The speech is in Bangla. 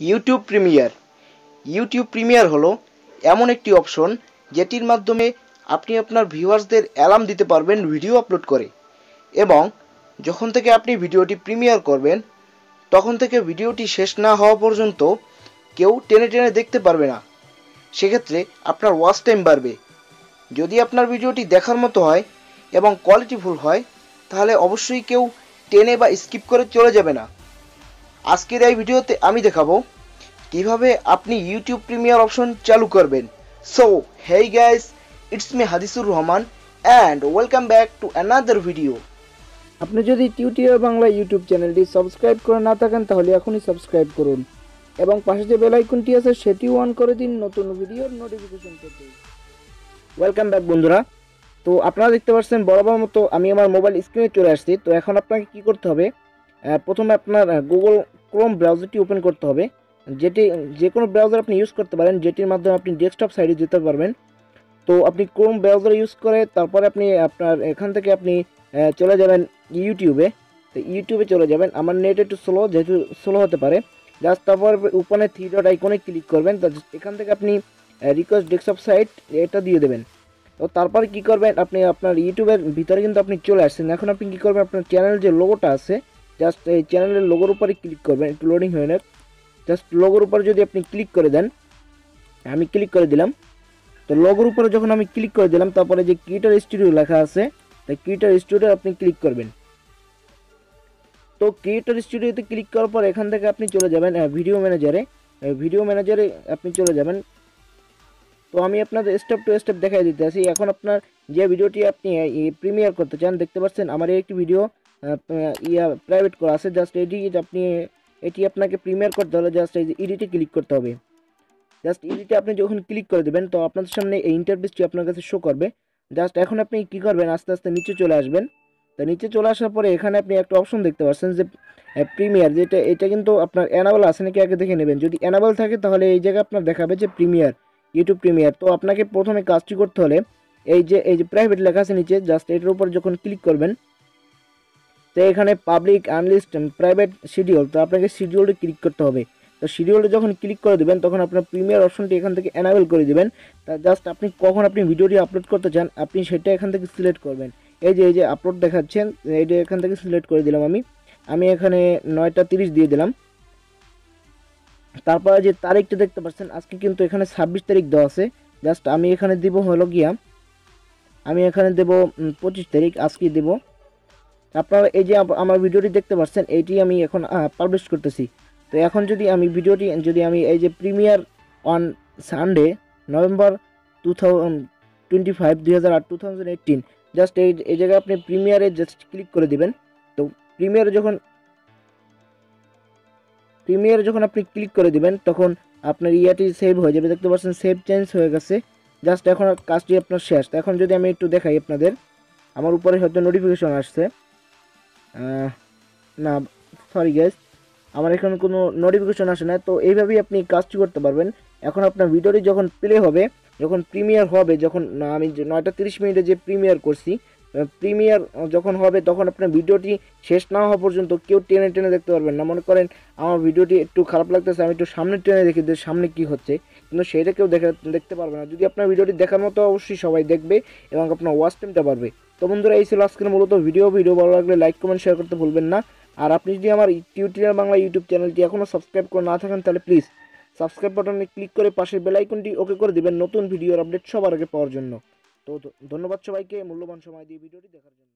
ইউটিউব প্রিমিয়ার ইউটিউব প্রিমিয়ার হলো এমন একটি অপশন যেটির মাধ্যমে আপনি আপনার ভিউয়ার্সদের অ্যালার্ম দিতে পারবেন ভিডিও আপলোড করে এবং যখন থেকে আপনি ভিডিওটি প্রিমিয়ার করবেন, তখন থেকে ভিডিওটি শেষ না হওয়া পর্যন্ত কেউ টেনে টেনে দেখতে পারবে না। সেক্ষেত্রে আপনার ওয়াচ টাইম বাড়বে। যদি আপনার ভিডিওটি দেখার মতো হয় এবং কোয়ালিটিফুল হয়, তাহলে অবশ্যই কেউ টেনে বা স্কিপ করে চলে যাবে না। আজকের এই ভিডিওতে আমি দেখাবো কীভাবে আপনি ইউটিউব প্রিমিয়ার অপশন চালু করবেন। So hey guys it's me Hadisur Rahman and welcome back to another video আপনি যদি টিউটিআর বাংলা ইউটিউব চ্যানেলটি সাবস্ক্রাইব করে না থাকেন, তাহলে এখনই সাবস্ক্রাইব করুন। এবং পাশে যে বেল আইকনটি আছে, সেটিও অন করে দিন নতুন ভিডিওর নোটিফিকেশন পেতে। ওয়েলকাম ব্যাক বন্ধুরা। তো আপনারা দেখতে পাচ্ছেন, বরাবর মতো আমি আমার মোবাইল স্ক্রিনে চলে আসছি। তো এখন আপনাকে কি করতে হবে প্রথমে আপনার গুগল ক্রোম ব্রাউজারটি ওপেন করতে হবে। যেটি, যে কোনো ব্রাউজার আপনি ইউজ করতে পারেন, যেটির মাধ্যমে আপনি ডেস্কটপ সাইডে যেতে পারবেন। তো আপনি ক্রোম ব্রাউজার ইউজ করে তারপরে আপনি আপনার, এখান থেকে আপনি চলে যাবেন ইউটিউবে তো ইউটিউবে চলে যাবেন। আমার নেট একটু স্লো যেহেতু স্লো হতে পারে। জাস্ট তারপর উপরে থ্রি ডট আইকনে ক্লিক করবেন। এখান থেকে আপনি রিকোয়েস্ট ডেস্কটপ সাইট এটা দিয়ে দেবেন। তো তারপরে কি করবেন? আপনি আপনার ইউটিউবের ভিতরে কিন্তু আপনি চলে আসছেন। এখন আপনি কি করবেন? আপনার চ্যানেল যে লোগোটা আছে জাস্ট এই চ্যানেলের লোগোর উপরে ক্লিক করবেন একটু লোডিং হয়ে নেক। জাস্ট লোগোর উপরে যদি আপনি ক্লিক করে দেন, আমি ক্লিক করে দিলাম। তো লোগোর উপরে যখন আমি ক্লিক করে দিলাম, তারপরে যে ক্রিয়েটার স্টুডিও লেখা আছে, তাই ক্রিয়েটার স্টুডিও আপনি ক্লিক করবেন। তো ক্রিয়েটার স্টুডিওতে ক্লিক করার পর এখান থেকে আপনি চলে যাবেন ভিডিও ম্যানেজারে ভিডিও ম্যানেজারে আপনি চলে যাবেন। তো আমি আপনাদের স্টেপ টু স্টেপ দেখাই দিতে আছি এখন আপনার যে ভিডিওটি আপনি প্রিমিয়ার করতে চান, দেখতে পাচ্ছেন, আমার এই একটি ভিডিও ইয়া প্রাইভেট করা আছে জাস্ট এটি আপনি, এটি আপনাকে প্রিমিয়ার করতে হলে জাস্ট এই যে এডিটে ক্লিক করতে হবে। জাস্ট এডিটে আপনি যখন ক্লিক করে দেবেন, তো আপনাদের সামনে এই ইন্টারফেসটি আপনার কাছে শো করবে। জাস্ট এখন আপনি কী করবেন, আস্তে আস্তে নিচে চলে আসবেন। তো নিচে চলে আসার পরে এখানে আপনি একটা অপশন দেখতে পাচ্ছেন যে প্রিমিয়ার যেটা, এটা কিন্তু আপনার অ্যানাবল আছে নাকি আগে দেখে নেবেন। যদি অ্যানাবল থাকে তাহলে এই জায়গায় আপনার দেখাবে যে প্রিমিয়ার ইউটিউব প্রিমিয়ার তো আপনাকে প্রথমে কাজটি করতে হলে এই যে এই যে প্রাইভেট লেখা আছে নিচে জাস্ট এটার উপর যখন ক্লিক করবেন তো এখানে পাবলিক আনলিস্ট প্রাইভেট শিডিউল তো আপনাকে শিডিউলটা ক্লিক করতে হবে। তো শিডিউলটা যখন ক্লিক করে দেবেন, তখন আপনার প্রিমিয়ার অপশনটি এখান থেকে অ্যানাবেল করে দেবেন। তা জাস্ট আপনি কখন আপনি ভিডিওটি আপলোড করতে চান, আপনি সেটা এখান থেকে সিলেক্ট করবেন। এই যে এই যে আপলোড দেখাচ্ছেন এইটা এখান থেকে সিলেক্ট করে দিলাম আমি। আমি এখানে নয়টা তিরিশ দিয়ে দিলাম। তারপরে যে তারিখটা দেখতে পাচ্ছেন, আজকে কিন্তু এখানে ছাব্বিশ তারিখ দেওয়া আছে। জাস্ট আমি এখানে দিব হলো গিয়া, আমি এখানে দেব পঁচিশ তারিখ আজকে দেব। আপনারা এই যে আমার ভিডিওটি দেখতে পাচ্ছেন এইটি আমি এখন পাবলিশ করতেছি। তো এখন যদি আমি ভিডিওটি, যদি আমি এই যে premiere on Sunday November two thousand twenty five দুই হাজার আট টু থাউজেন্ড জাস্ট এই এই জায়গায় আপনি প্রিমিয়ারে জাস্ট ক্লিক করে দিবেন। তো প্রিমিয়ারে যখন প্রিমিয়ারে যখন আপনি ক্লিক করে দিবেন, তখন আপনার ইয়াটি সেভ হয়ে যাবে। দেখতে পাচ্ছেন সেভ চেঞ্জ হয়ে গেছে। জাস্ট এখন কাজটি আপনার শেষ। এখন যদি আমি একটু দেখাই আপনাদের, আমার উপরে হয়তো নোটিফিকেশন আসছে। না সরি গ্যাস আমার এখানে কোনো নোটিফিকেশন আসে না, তো এইভাবেই আপনি কাজটি করতে পারবেন। এখন আপনার ভিডিওটি যখন প্লে হবে, যখন প্রিমিয়ার হবে, যখন আমি নয়টা তিরিশ মিনিটে যে প্রিমিয়ার করছি প্রিমিয়ার যখন হবে, তখন আপনার ভিডিওটি শেষ না হওয়া পর্যন্ত কেউ টেনে টেনে দেখতে পারবেন না। মনে করেন, আমার ভিডিওটি একটু খারাপ লাগতেছে, আমি একটু সামনে টেনে দেখি যে সামনে কি হচ্ছে। কিন্তু সেটা কেউ দেখে, দেখতে পারবে না। যদি আপনার ভিডিওটি দেখার মতো, অবশ্যই সবাই দেখবে এবং আপনার ওয়াচ টাইমটা বাড়বে। তো বন্ধুরা, এই ছিল আজকের মূলত ভিডিও ভিডিও ভালো লাগলে লাইক কমেন্ট শেয়ার করতে ভুলবেন না। আর আপনি যদি আমার টিউটোরিয়াল বাংলা ইউটিউব চ্যানেলটি এখনও সাবস্ক্রাইব করে না থাকেন, তাহলে প্লিজ সাবস্ক্রাইব বাটনে ক্লিক করে পাশের বেলাইকনটি ওকে করে দেবেন নতুন ভিডিওর আপডেট সবার আগে পাওয়ার জন্য। তো ধন্যবাদ সবাইকে, মূল্যবান সময় দিয়ে ভিডিওটি দেখার জন্য।